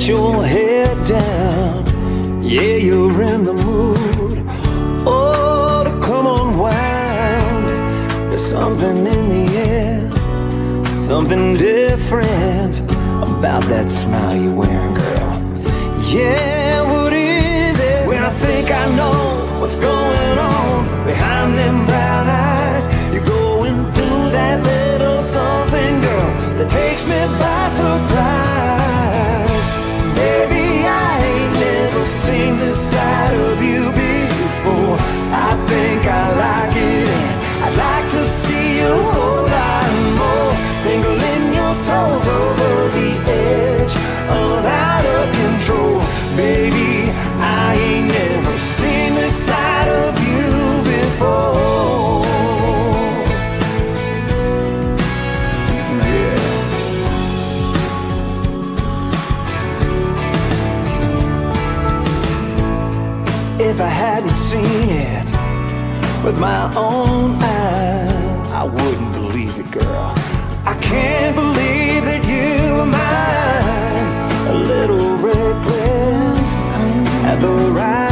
that your head down? Yeah, you're in the mood. Oh, to come unwind. There's something in the air, something different about that smile you're wearing, girl. Yeah, what is it? When I think I know what's going on behind them brown eyes, you're going through that little something, girl, that takes me with my own eyes. I wouldn't believe it, girl. I can't believe that you were mine. A little reckless at the right.